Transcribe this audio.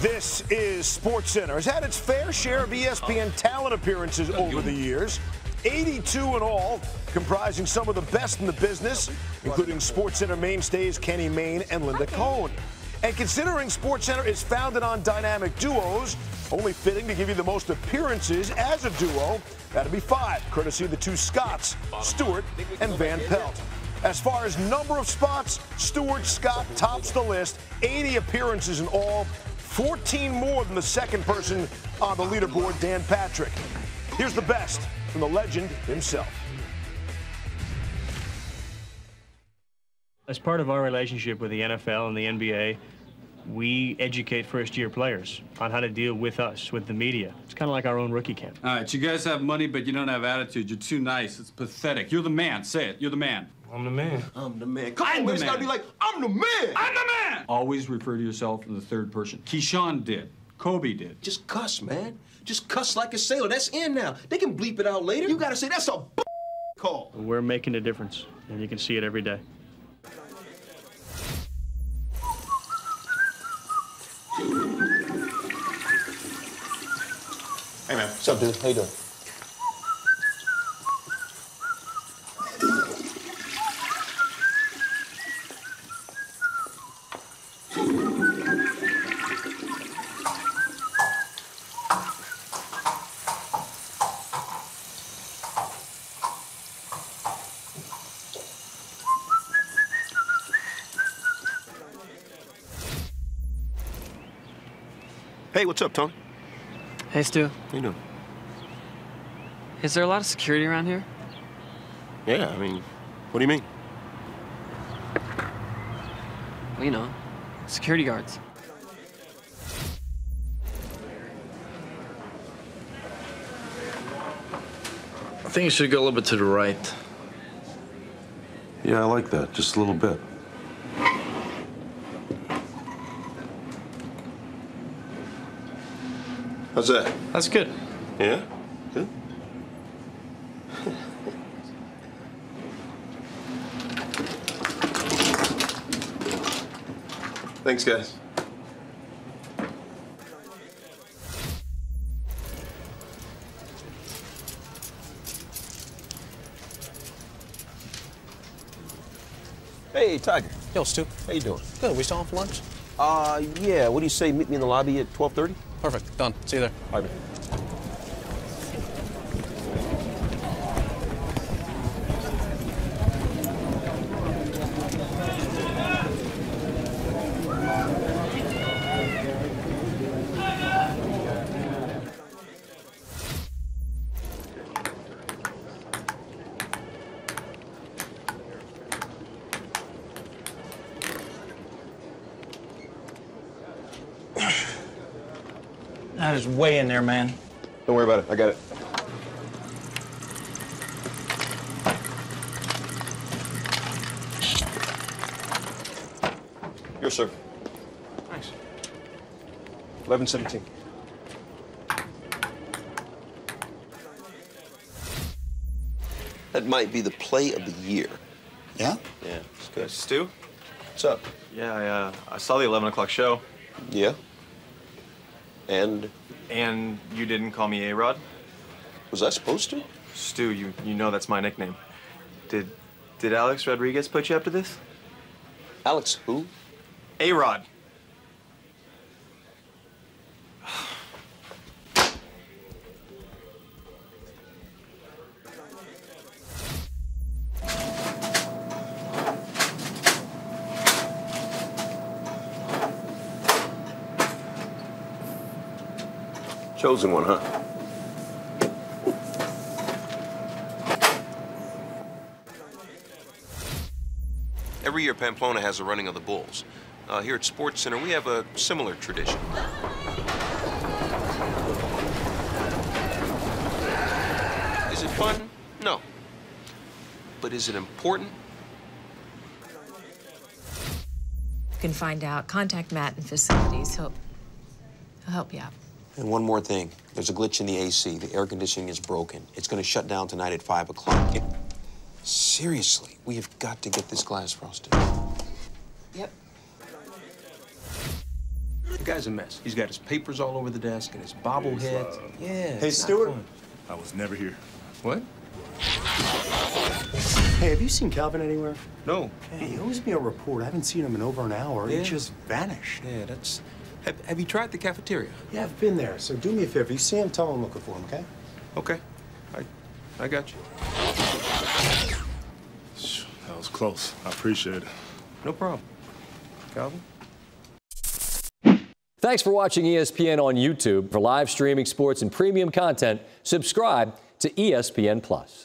This is SportsCenter. Has had its fair share of ESPN talent appearances over the years. 82 in all, comprising some of the best in the business, including SportsCenter mainstays Kenny Mayne and Linda Cohn. And considering SportsCenter is founded on dynamic duos, only fitting to give you the most appearances as a duo. That'd be five, courtesy of the two Scotts, Stuart and Van Pelt. As far as number of spots, Stuart Scott tops the list, 80 appearances in all, 14 more than the second person on the leaderboard, Dan Patrick. Here's the best from the legend himself. As part of our relationship with the NFL and the NBA, we educate first year players on how to deal with us, with the media. It's kind of like our own rookie camp. All right, you guys have money, but you don't have attitude. You're too nice. It's pathetic. You're the man. Say it. You're the man. I'm the man. I'm the man. Come I'm on, the man. It's gotta be like, I'm the man. I'm the man. Always refer to yourself in the third person. Keyshawn did. Kobe did. Just cuss, man. Just cuss like a sailor. That's in now. They can bleep it out later. You gotta say that's a call. We're making a difference, and you can see it every day. What's up, dude? How you doing? Hey, what's up, Tony? Hey, Stu. How you doing? Is there a lot of security around here? Yeah, I mean, what do you mean? Well, you know, security guards. I think you should go a little bit to the right. Yeah, I like that. Just a little bit. How's that? That's good. Yeah? Good? Thanks, guys. Hey, Tiger. Yo, Stu. How you doing? Good. We still on for lunch? Uh, yeah. What do you say? Meet me in the lobby at 12:30. Perfect. Done. See you there. All right. That is way in there, man. Don't worry about it. I got it. Here, sir. Thanks. 1117. That might be the play of the year. Yeah? Yeah, it's good. Stu? What's up? Yeah, I, uh, I saw the 11 o'clock show, Yeah? And and you didn't call me A-Rod? was I supposed to? Stu, you, you know that's my nickname. Did, did Alex Rodriguez put you up to this? Alex, who? A-Rod. Chosen one, huh? Every year, Pamplona has a running of the bulls. Uh, here at Sports Center, we have a similar tradition. Is it fun? No. But is it important? You can find out. Contact Matt in facilities. He'll, he'll help you out. And one more thing. There's a glitch in the AC. The air conditioning is broken. It's going to shut down tonight at 5 o'clock. It- Seriously, we have got to get this glass frosted. Yep. The guys guy's a mess. He's got his papers all over the desk and his bobblehead. Yeah. Hey, it's Stuart. I was never here. What? Hey, have you seen Calvin anywhere? No. Hey, he owes me a report. I haven't seen him in over an hour. Yeah. He just vanished. Yeah, that's. Have, have you tried the cafeteria? Yeah, I've been there. So do me a favor. You see him, tell him I'm looking for him, okay? Okay. I, I got you. That was close. I appreciate it. No problem. Calvin? Thanks for watching E ESPN on YouTube. For live streaming sports and premium content, subscribe to E ESPN Plus.